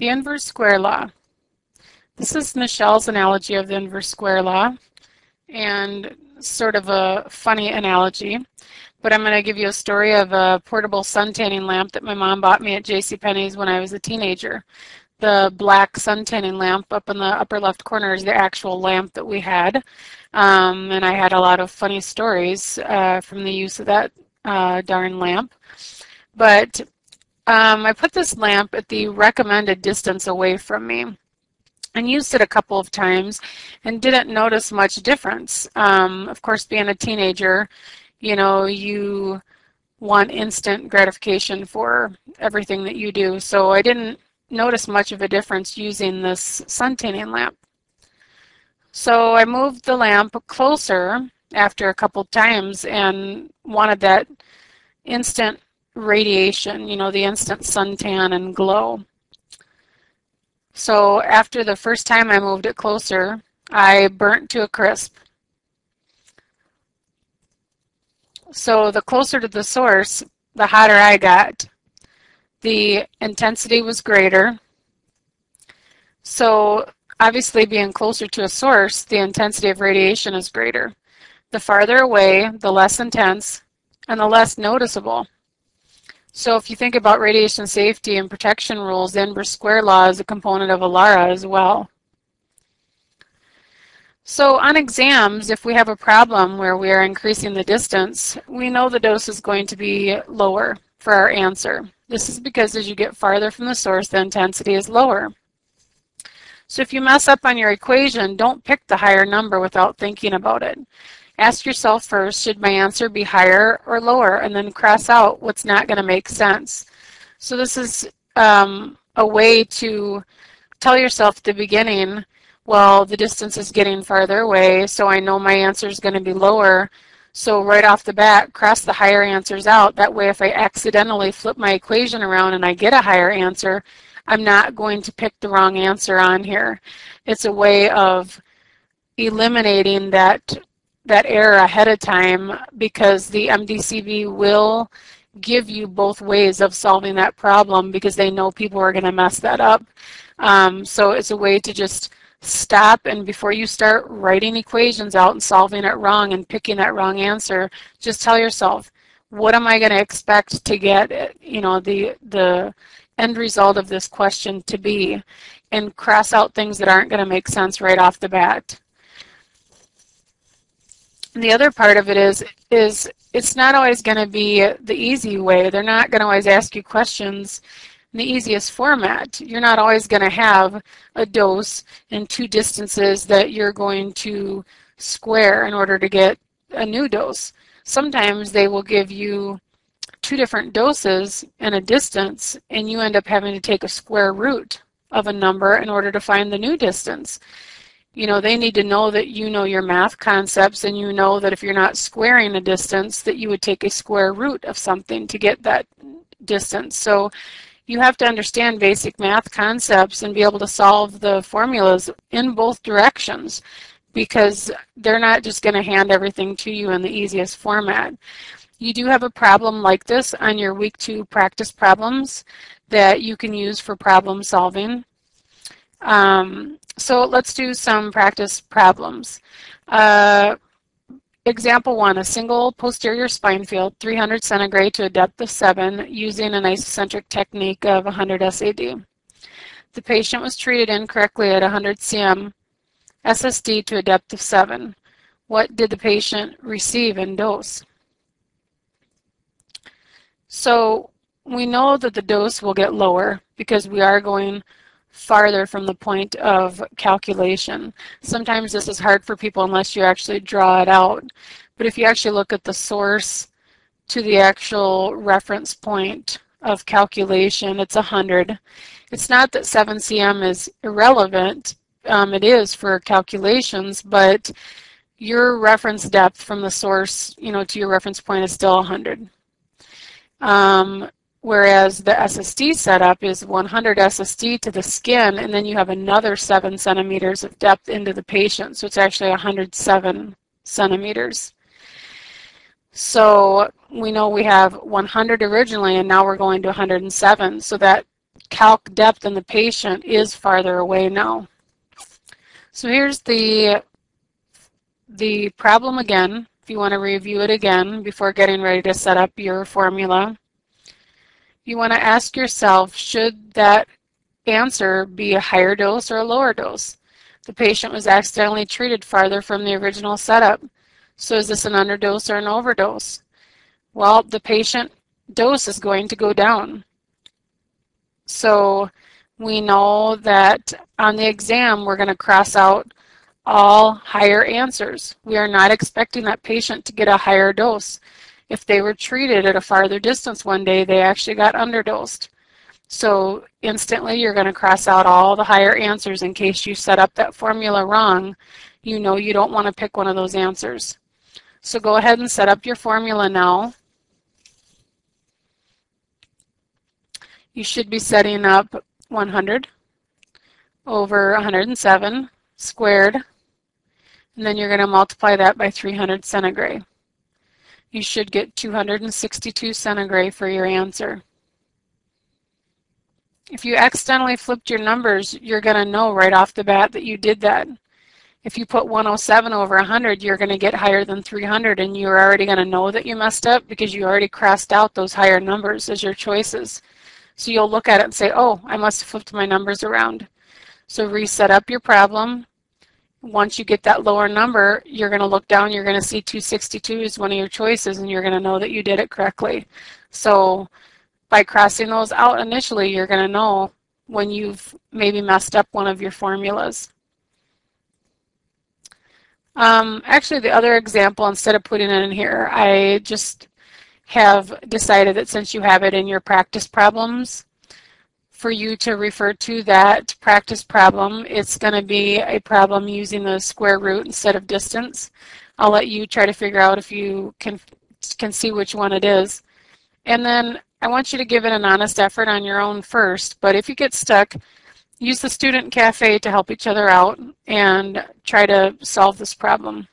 The inverse square law. This is Nishele's analogy of the inverse square law and sort of a funny analogy. But I'm going to give you a story of a portable sun tanning lamp that my mom bought me at JCPenney's when I was a teenager. The black sun tanning lamp up in the upper left corner is the actual lamp that we had. Um, and I had a lot of funny stories uh, from the use of that uh, darn lamp. But um, I put this lamp at the recommended distance away from me and used it a couple of times and didn't notice much difference. Um, of course, being a teenager, you know, you want instant gratification for everything that you do. So I didn't notice much of a difference using this sun tanning lamp. So I moved the lamp closer after a couple times and wanted that instant radiation, you know, the instant suntan and glow. So after the first time I moved it closer, I burnt to a crisp. So the closer to the source, the hotter I got. The intensity was greater. So obviously being closer to a source, the intensity of radiation is greater. The farther away, the less intense and the less noticeable. So if you think about radiation safety and protection rules, the inverse square law is a component of ALARA as well. So on exams, if we have a problem where we are increasing the distance, we know the dose is going to be lower for our answer. This is because as you get farther from the source, the intensity is lower. So if you mess up on your equation, don't pick the higher number without thinking about it. Ask yourself first, should my answer be higher or lower? And then cross out what's not going to make sense. So this is um, a way to tell yourself at the beginning, well, the distance is getting farther away, so I know my answer is going to be lower. So right off the bat, cross the higher answers out. That way, if I accidentally flip my equation around and I get a higher answer, I'm not going to pick the wrong answer on here. It's a way of eliminating that that error ahead of time because the MDCB will give you both ways of solving that problem because they know people are going to mess that up. Um, so it's a way to just stop and before you start writing equations out and solving it wrong and picking that wrong answer, just tell yourself, what am I going to expect to get, you know, the, the end result of this question to be and cross out things that aren't going to make sense right off the bat the other part of it is is it's not always going to be the easy way. They're not going to always ask you questions in the easiest format. You're not always going to have a dose and two distances that you're going to square in order to get a new dose. Sometimes they will give you two different doses and a distance, and you end up having to take a square root of a number in order to find the new distance you know, they need to know that you know your math concepts and you know that if you're not squaring a distance, that you would take a square root of something to get that distance. So you have to understand basic math concepts and be able to solve the formulas in both directions because they're not just going to hand everything to you in the easiest format. You do have a problem like this on your week two practice problems that you can use for problem solving. Um, so let's do some practice problems. Uh, example one, a single posterior spine field, 300 centigray to a depth of 7 using an isocentric technique of 100 SAD. The patient was treated incorrectly at 100 cm SSD to a depth of 7. What did the patient receive in dose? So we know that the dose will get lower because we are going farther from the point of calculation. Sometimes this is hard for people unless you actually draw it out. But if you actually look at the source to the actual reference point of calculation, it's 100. It's not that 7cm is irrelevant. Um, it is for calculations, but your reference depth from the source, you know, to your reference point is still 100. Um, whereas the SSD setup is 100 SSD to the skin, and then you have another 7 centimeters of depth into the patient, so it's actually 107 centimeters. So we know we have 100 originally, and now we're going to 107, so that calc depth in the patient is farther away now. So here's the, the problem again, if you want to review it again before getting ready to set up your formula. You want to ask yourself, should that answer be a higher dose or a lower dose? The patient was accidentally treated farther from the original setup. So is this an underdose or an overdose? Well, the patient dose is going to go down. So we know that on the exam we're going to cross out all higher answers. We are not expecting that patient to get a higher dose. If they were treated at a farther distance one day, they actually got underdosed. So instantly you're going to cross out all the higher answers in case you set up that formula wrong. You know you don't want to pick one of those answers. So go ahead and set up your formula now. You should be setting up 100 over 107 squared, and then you're going to multiply that by 300 centigray. You should get 262 centigray for your answer. If you accidentally flipped your numbers, you're going to know right off the bat that you did that. If you put 107 over 100, you're going to get higher than 300, and you're already going to know that you messed up because you already crossed out those higher numbers as your choices. So you'll look at it and say, oh, I must have flipped my numbers around. So reset up your problem. Once you get that lower number, you're going to look down, you're going to see 262 is one of your choices, and you're going to know that you did it correctly. So by crossing those out initially, you're going to know when you've maybe messed up one of your formulas. Um, actually, the other example, instead of putting it in here, I just have decided that since you have it in your practice problems, for you to refer to that practice problem, it's going to be a problem using the square root instead of distance. I'll let you try to figure out if you can, can see which one it is. And then I want you to give it an honest effort on your own first, but if you get stuck, use the Student Cafe to help each other out and try to solve this problem.